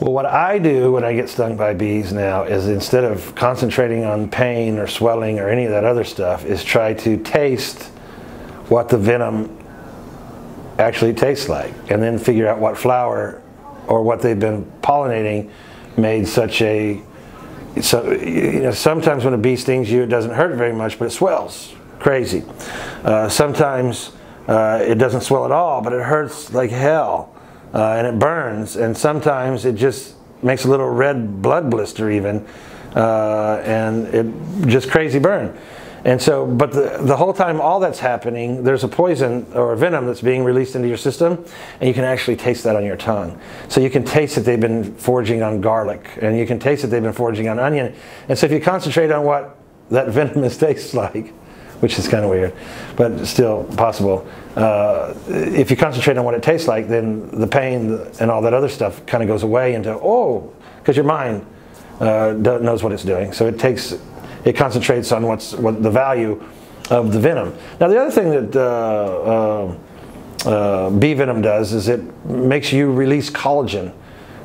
Well, what I do when I get stung by bees now is instead of concentrating on pain or swelling or any of that other stuff, is try to taste what the venom actually tastes like and then figure out what flower or what they've been pollinating made such a so you know sometimes when a bee stings you it doesn't hurt very much but it swells crazy. Uh, sometimes uh, it doesn't swell at all but it hurts like hell uh, and it burns and sometimes it just makes a little red blood blister even uh, and it just crazy burn and so, but the, the whole time all that's happening, there's a poison or a venom that's being released into your system, and you can actually taste that on your tongue. So you can taste that they've been foraging on garlic, and you can taste that they've been foraging on onion. And so if you concentrate on what that venomous tastes like, which is kind of weird, but still possible. Uh, if you concentrate on what it tastes like, then the pain and all that other stuff kind of goes away into, oh, because your mind uh, knows what it's doing. So it takes it concentrates on what's what the value of the venom. Now the other thing that uh, uh, uh, bee venom does is it makes you release collagen,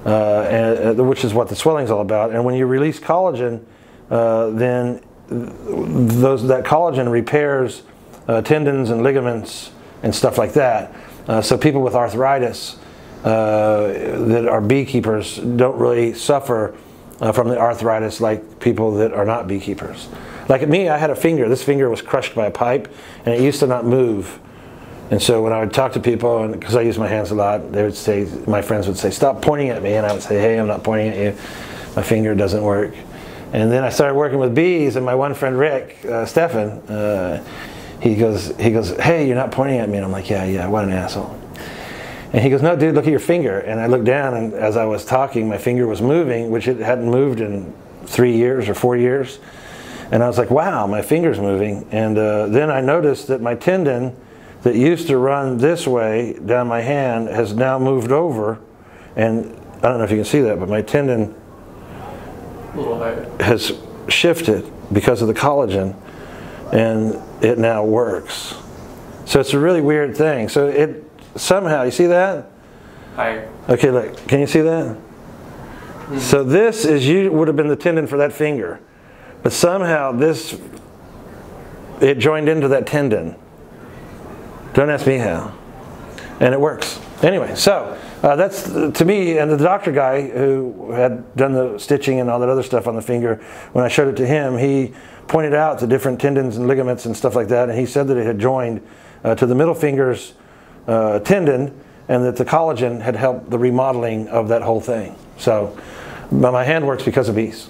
uh, and, which is what the swelling is all about. And when you release collagen, then those that collagen repairs uh, tendons and ligaments and stuff like that. Uh, so people with arthritis uh, that are beekeepers don't really suffer uh, from the arthritis like people that are not beekeepers. Like me, I had a finger. This finger was crushed by a pipe, and it used to not move. And so when I would talk to people, and because I use my hands a lot, they would say, my friends would say, "Stop pointing at me," and I would say, "Hey, I'm not pointing at you. My finger doesn't work." And then I started working with bees, and my one friend Rick uh, Stefan, uh, he goes, he goes, "Hey, you're not pointing at me," and I'm like, "Yeah, yeah, what an asshole." And he goes, no, dude, look at your finger. And I looked down, and as I was talking, my finger was moving, which it hadn't moved in three years or four years. And I was like, wow, my finger's moving. And uh, then I noticed that my tendon that used to run this way down my hand has now moved over. And I don't know if you can see that, but my tendon has shifted because of the collagen, and it now works. So it's a really weird thing. So it somehow, you see that? Higher. Okay, look, can you see that? Mm -hmm. So this is you would have been the tendon for that finger, but somehow this it joined into that tendon. Don't ask me how, and it works anyway. So uh, that's to me and the doctor guy who had done the stitching and all that other stuff on the finger. When I showed it to him, he pointed out the different tendons and ligaments and stuff like that, and he said that it had joined uh, to the middle fingers uh, tendon and that the collagen had helped the remodeling of that whole thing. So my hand works because of bees.